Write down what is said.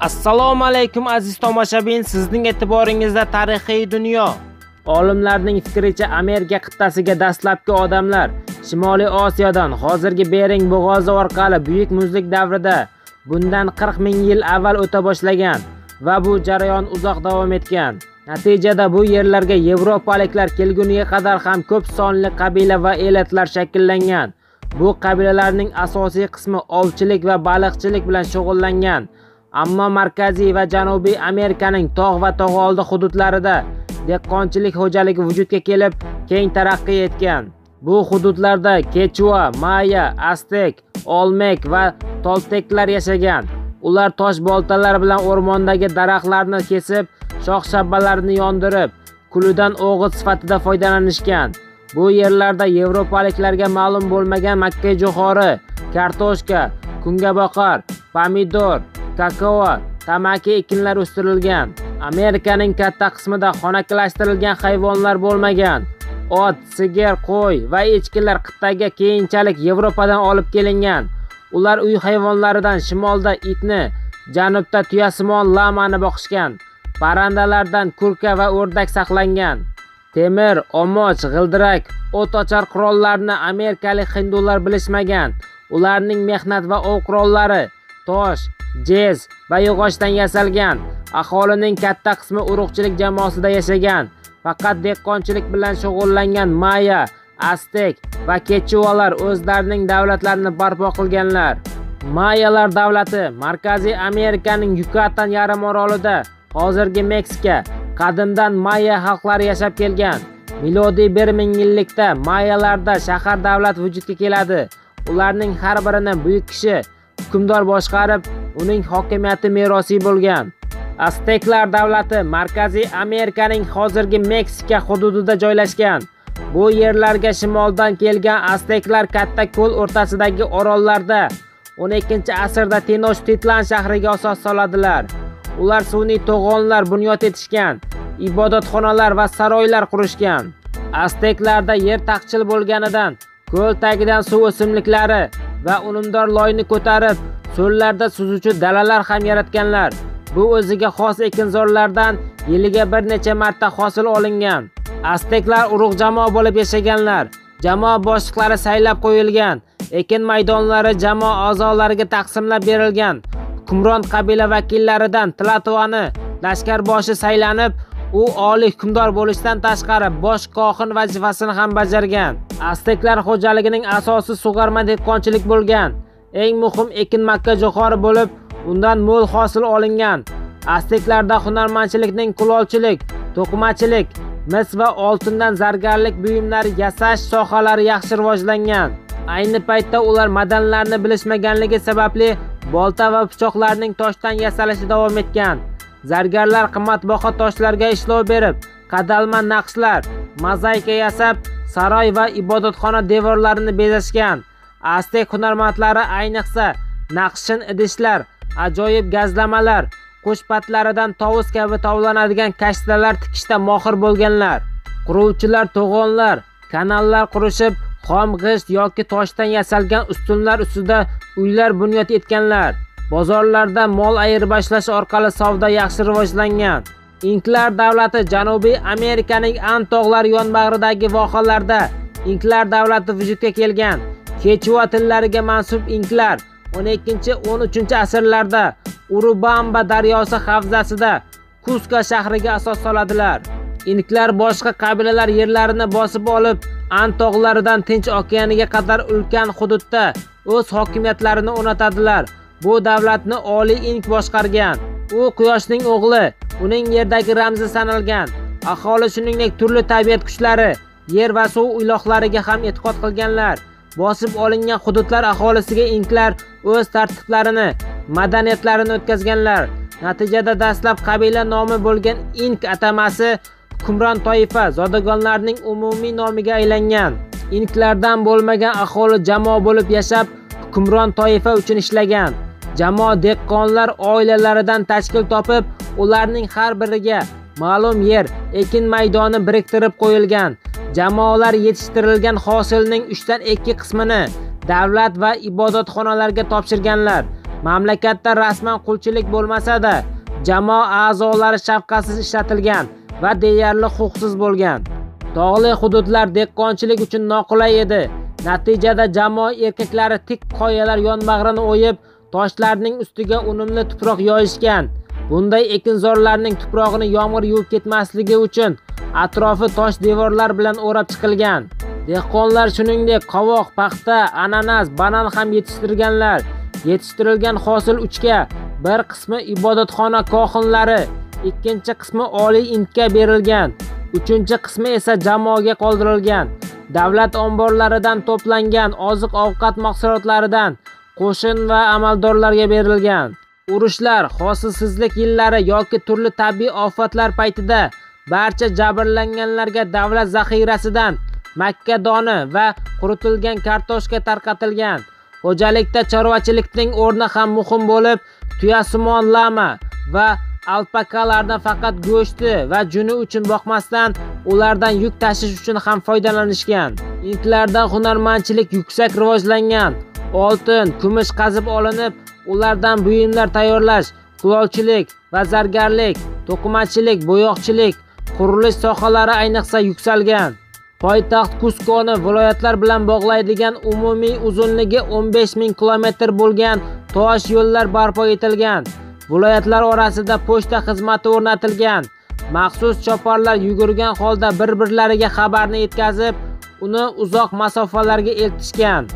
Assalomu alaykum aziz tomoshabin, sizning e'tiboringizda tarixiy dunyo. Olimlarning fikricha Amerika qit'asiga dastlabki odamlar Shimoliy Osiyodan hozirgi Bering bo'g'ozi orqali buyuk muzlik davrida bundan 40 ming yil avval o'ta boshlagan va bu jarayon uzoq davom etgan. Natijada bu yerlarga yevropaliklar kelguniga qadar ham ko'p sonli qabila va elatlar shakllangan. Bu qabilalarning asosiy qismi ovchilik va baliqchilik bilan shug'ullangan. Ammo Markaziy va Janubiy Amerikaning tog' va tog' oldi hududlarida dehqonchilik xo'jaligi vujudga kelib, keng taraqqiy etgan. Bu hududlarda Kechua, Maya, Aztek, Olmek va Tolteklar yashagan. Ular tosh boltalar bilan o'rmondagi daraxtlarni kesib, shox-shabbalarni yondirib, kulidan o'g'it sifatida foydalanishgan. Bu yerlarda yevropaliklarga ma'lum bo'lmagan makka jo'xori, kartoshka, kungaboqar, pomidor, kakao, tamaki ekinlar o'stirilgan. Amerikaning katta qismida xonakilashtirilgan hayvonlar bo'lmagan. Ot, sigir, qo'y va echkilar qit'aga keyinchalik Yevropadan olib kelingan. Ular uy hayvonlaridan shimolda itni, janubda tuyasimon lamani boqishgan. Parandalardan kurka va o'rdak saqlangan. Temir, omoch, g'ildirak, o't ochar qurollarni amerikalik hindular bilishmagan. Ularning mehnat va ov qurollari tosh, jez va yog'ochdan yasalgan. Aholining katta qismi urug'chilik jamoasida yashagan. Faqat dehqonchilik bilan shug'ullangan Maya, Aztek va kechuvalar o'zlarining davlatlarini barpo qilganlar. Mayalar davlati Markaziy Amerikaning Yukatan yarim orolida, hozirgi Meksika, qadimdan Maya xalqlari yashab kelgan. Milodiy 1000 yillikda Mayalarda shahar davlat vujudga keladi. Ularning har birini buyuk kishi hukmdor boshqarib, uning hokimiyati merosiy bo'lgan. Azteklar davlati Markaziy Amerikaning hozirgi Meksika hududida joylashgan. Bu yerlarga shimoldan kelgan Azteklar katta ko'l o'rtasidagi orollarda 12-asrda Tenochtitlan shahriga asos soladilar. Ular sun'iy to'g'onlar bunyod etishgan, ibodatxonalar va saroylar qurishgan. Azteklarda yer taqchil bo'lganidan ko'l tagidan suv o'simliklari va unumdor loyni ko'tarib, Cho'llarda suzuvchi dalalar ham yaratganlar. Bu o'ziga xos ekinzorlardan yiliga bir necha marta hosil olingan. Azteklar urug' jamoa bo'lib yashaganlar. Jamoa boshliqlari saylab qo'yilgan. Ekin maydonlari jamoa a'zolariga taqsimlab berilgan. Hukmron qabila vakillaridan Tlatoani lashkarboshi saylanib, u oliy hukmdor bo'lishdan tashqari bosh kohin vazifasini ham bajargan. Azteklar xo'jaligining asosi sug'arma dehqonchilik bo'lgan. Eng muhim ekin makka jo'xori bo'lib, undan mo'l hosil olingan. Azteklarda hunarmandchilikning kulolchilik, to'qimachilik, mis va oltindan zargarlik buyumlari yasash sohalari yaxshi rivojlangan. Ayni paytda ular madanlarni bilishmaganligi sababli bolta va pichoqlarning toshdan yasalishi davom etgan. Zargarlar qimmatbaho toshlarga ishlov berib, qadalma naqshlar, mozaika yasab, saroy va ibodatxona devorlarini bezashgan. Aztek hunarmandlari ayniqsa naqshin idishlar, ajoyib gazlamalar, qo'shpatlaridan tovus kabi tovlanadigan kashtalar tikishda mohir bo'lganlar. Quruvchilar to'g'onlar, kanallar qurishib, xom g'isht yoki toshdan yasalgan ustunlar ustida uylar bunyod etganlar. Bozorlarda mol ayirboshlash orqali savdo yaxshi rivojlangan. Inklar davlati Janubiy Amerikaning Antog'lar yonbag'ridagi vohalarda Inklar davlati vujudga kelgan. Kechua tillariga mansub inklar 12-13 asrlarda Urubamba daryosi havzasida Kuska shahriga asos soladilar. Inklar boshqa qabilalar yerlarini bosib olib, Antog'laridan Tinch okeaniga qadar ulkan hududda o'z hokimiyatlarini o'rnatadilar. Bu davlatni Oliy Ink boshqargan. U quyoshning o'g'li, uning yerdagi ramzi sanalgan. Aholi shuningdek turli tabiat kuchlari, yer va suv ilohlariga ham e'tiqod qilganlar. Bosib olingan hududlar aholisiga inklar o'z tartiblarini, madaniyatlarini o'tkazganlar. Natijada dastlab qabila nomi bo'lgan Ink atamasi hukmron toifa zodagonlarning umumiy nomiga aylangan. Inklardan bo'lmagan aholi jamoa bo'lib yashab, hukmron toifa uchun ishlagan. Jamoa dehqonlar oilalaridan tashkil topib, ularning har biriga ma'lum yer, ekin maydoni biriktirib qo'yilgan. Jamoalar yetishtirilgan hosilning 3 dan 2 qismini davlat va ibodatxonalarga topshirganlar. Mamlakatda rasman qulchilik bo'lmasa-da, jamoa a'zolari shafqatsiz ishlatilgan va deyarli huquqsiz bo'lgan. Tog'li hududlar dehqonchilik uchun noqulay edi. Natijada jamoa erkaklari tik qoyalar yonbag'rini o'yib, toshlarning ustiga unumli tuproq yoyishgan. Bunday ekinzorlarning tuprog'ini yomg'ir yuvib ketmasligi uchun atrofi tosh devorlar bilan o'rab chiqilgan. Dehqonlar shuningdek qovoq, paxta, ananas, banan ham yetishtirganlar. Yetishtirilgan hosil uchga, bir qismi ibodatxona kohinlari, ikkinchi qismi oliy intga berilgan, uchinchi qismi esa jamoaga qoldirilgan. Davlat omborlaridan to'plangan oziq-ovqat mahsulotlaridan qo'shin va amaldorlarga berilgan. Urushlar, hosilsizlik yillari yoki turli tabiiy ofatlar paytida barcha jabrlanganlarga davlat zaxirasidan makka doni va quritilgan kartoshka tarqatilgan. Xo'jalikda chorvachilikning o'rni ham muhim bo'lib, tuyasimon lama va alpakalardan faqat go'shti va juni uchun boqmasdan, ulardan yuk tashish uchun ham foydalanishgan. Intlarda hunarmandchilik yuksak rivojlangan. Oltin, kumush qazib olinib, ulardan buyumlar tayyorlash, kulolchilik va zargarlik, to'qimachilik, bo'yoqchilik, qurilish sohalari ayniqsa yuksalgan. Poytaxt Kuskoni viloyatlar bilan bog'laydigan umumiy uzunligi 15 ming kilometr bo'lgan tosh yo'llar barpo etilgan. Viloyatlar orasida pochta xizmati o'rnatilgan. Maxsus choparlar yugurgan holda bir-birlariga xabarni yetkazib, uni uzoq masofalarga eltishgan.